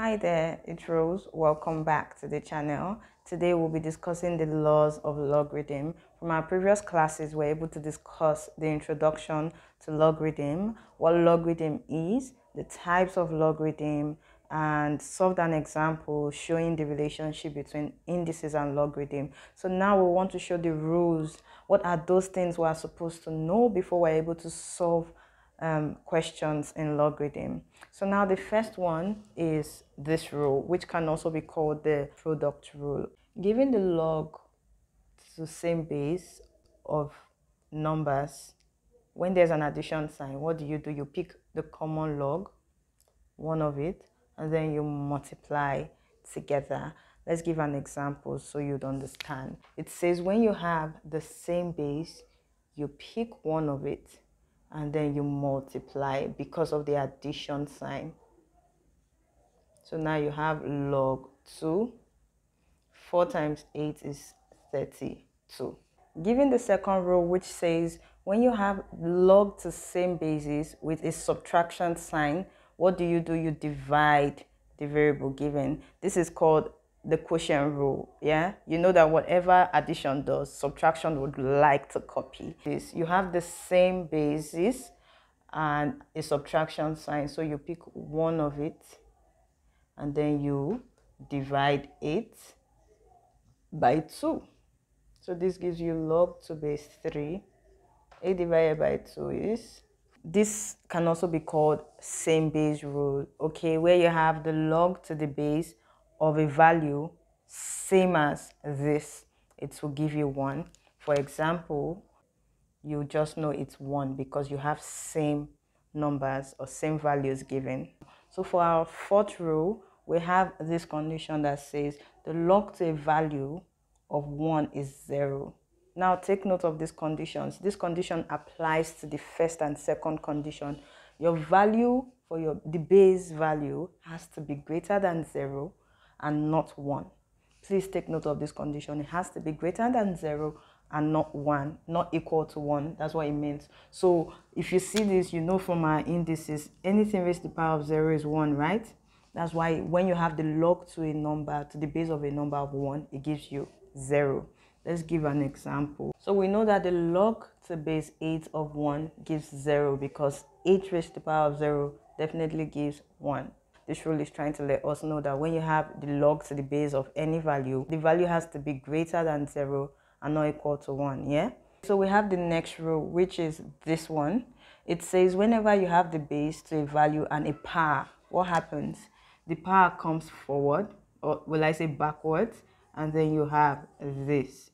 Hi there, it's Rose. Welcome back to the channel. Today we'll be discussing the laws of logarithm. From our previous classes, we're able to discuss the introduction to logarithm, what logarithm is, the types of logarithm, and solved an example showing the relationship between indices and logarithm. So now we want to show the rules. What are those things we are supposed to know before we're able to solve um, questions in logarithm. So now the first one is this rule, which can also be called the product rule. Given the log to the same base of numbers, when there's an addition sign, what do you do? You pick the common log, one of it, and then you multiply together. Let's give an example so you'd understand. It says when you have the same base, you pick one of it and then you multiply because of the addition sign. So now you have log 2. 4 times 8 is 32. Given the second rule which says when you have log to same basis with a subtraction sign, what do you do? You divide the variable given. This is called the quotient rule yeah? You know that whatever addition does subtraction would like to copy this. You have the same basis and a subtraction sign. So you pick one of it and then you divide it by 2 so this gives you log 2 base 3 a divided by 2 is this can also be called same base rule. Okay where you have the log to the base of a value same as this, it will give you 1. For example, you just know it's 1 because you have same numbers or same values given. So for our fourth rule, we have this condition that says the log to a value of 1 is 0. Now take note of these conditions. This condition applies to the first and second condition. Your value for your the base value has to be greater than 0 and not 1. Please take note of this condition. It has to be greater than 0 and not 1, not equal to 1. That's what it means. So if you see this, you know from our indices, anything raised to the power of 0 is 1, right? That's why when you have the log to a number, to the base of a number of 1, it gives you 0. Let's give an example. So we know that the log to base 8 of 1 gives 0 because 8 raised to the power of 0 definitely gives 1. This rule is trying to let us know that when you have the log to the base of any value, the value has to be greater than 0 and not equal to 1, yeah? So we have the next rule, which is this one. It says whenever you have the base to a value and a power, what happens? The power comes forward, or will I say backwards, and then you have this.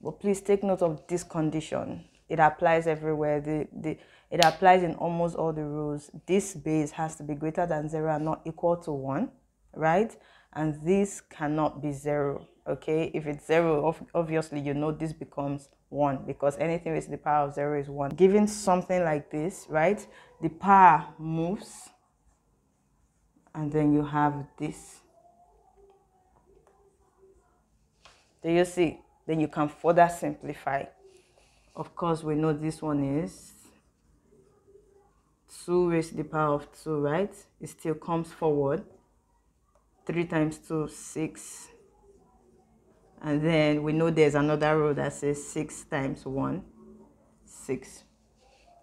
But please take note of this condition. It applies everywhere. The, the, it applies in almost all the rules. This base has to be greater than 0 and not equal to 1, right? And this cannot be 0, okay? If it's 0, obviously you know this becomes 1 because anything with the power of 0 is 1. Given something like this, right? The power moves and then you have this. Do you see? Then you can further simplify. Of course, we know this one is 2 raised to the power of 2, right? It still comes forward. 3 times 2, 6. And then we know there's another row that says 6 times 1, 6.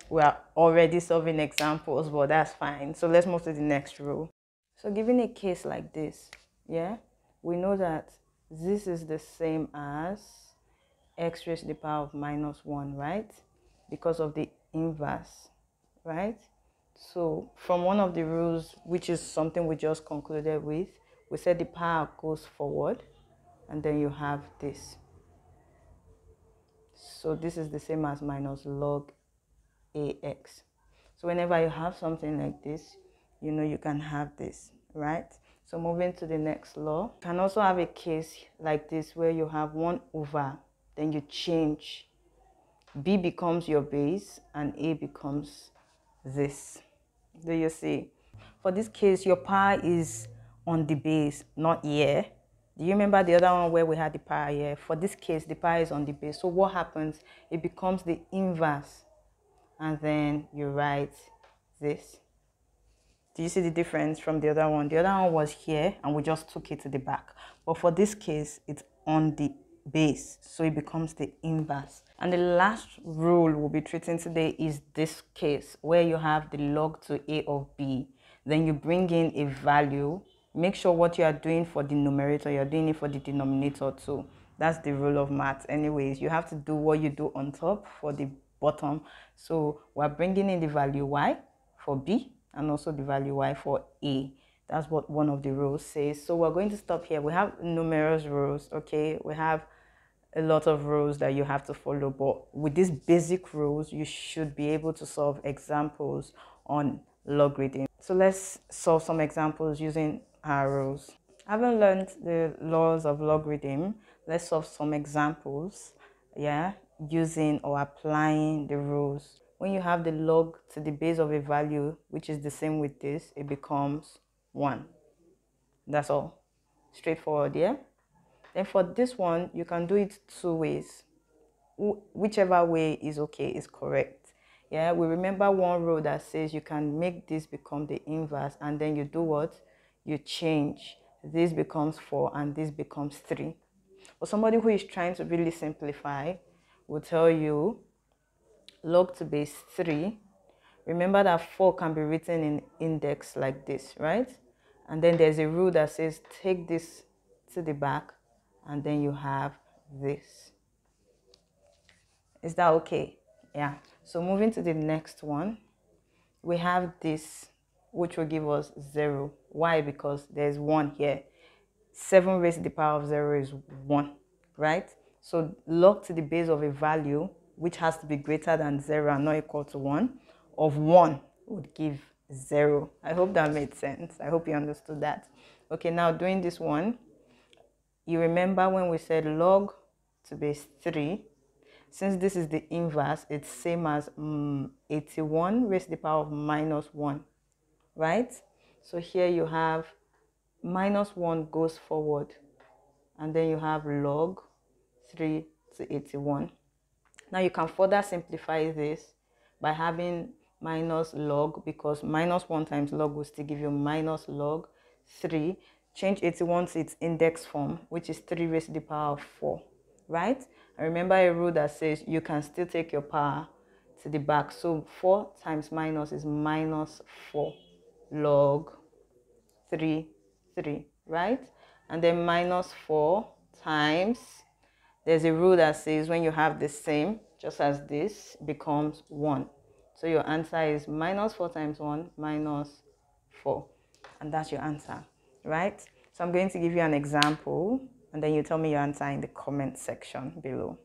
We are already solving examples, but that's fine. So let's move to the next row. So given a case like this, yeah, we know that this is the same as x raised to the power of minus 1, right? Because of the inverse, right? So from one of the rules, which is something we just concluded with, we said the power goes forward and then you have this. So this is the same as minus log ax. So whenever you have something like this, you know you can have this, right? So moving to the next law, you can also have a case like this where you have 1 over, then you change. b becomes your base and a becomes this. Do you see? For this case, your power is on the base, not here. Do you remember the other one where we had the power here? For this case, the power is on the base. So what happens? It becomes the inverse. And then you write this. Do you see the difference from the other one? The other one was here and we just took it to the back. But for this case, it's on the base. So it becomes the inverse. And the last rule we'll be treating today is this case where you have the log to a of b. Then you bring in a value. Make sure what you are doing for the numerator, you're doing it for the denominator too. That's the rule of math. Anyways, you have to do what you do on top for the bottom. So we're bringing in the value y for b and also the value y for a. That's what one of the rules says. So we're going to stop here. We have numerous rules, okay? We have a lot of rules that you have to follow, but with these basic rules, you should be able to solve examples on logarithm. So let's solve some examples using our rules. Having learned the laws of logarithm, let's solve some examples, yeah, using or applying the rules. When you have the log to the base of a value, which is the same with this, it becomes 1. That's all. Straightforward, yeah? Then for this one, you can do it two ways. Whichever way is okay, is correct. Yeah, we remember one rule that says you can make this become the inverse and then you do what? You change. This becomes 4 and this becomes 3. But somebody who is trying to really simplify will tell you log to base 3. Remember that 4 can be written in index like this, right? And then there's a rule that says take this to the back and then you have this. Is that okay? Yeah. So moving to the next one, we have this, which will give us 0. Why? Because there's 1 here. 7 raised to the power of 0 is 1, right? So log to the base of a value, which has to be greater than 0 and not equal to 1, of 1 would give 0. I hope that made sense. I hope you understood that. Okay, now doing this one, you remember when we said log to base 3, since this is the inverse, it's same as um, 81 raised to the power of minus 1, right? So here you have minus 1 goes forward, and then you have log 3 to 81. Now you can further simplify this by having minus log because minus 1 times log will still give you minus log 3 change 81 to its index form, which is 3 raised to the power of 4, right? And remember a rule that says you can still take your power to the back. So 4 times minus is minus 4 log 3, 3, right? And then minus 4 times, there's a rule that says when you have the same, just as this, becomes 1. So your answer is minus 4 times 1 minus 4. And that's your answer right? So I'm going to give you an example and then you tell me your answer in the comment section below.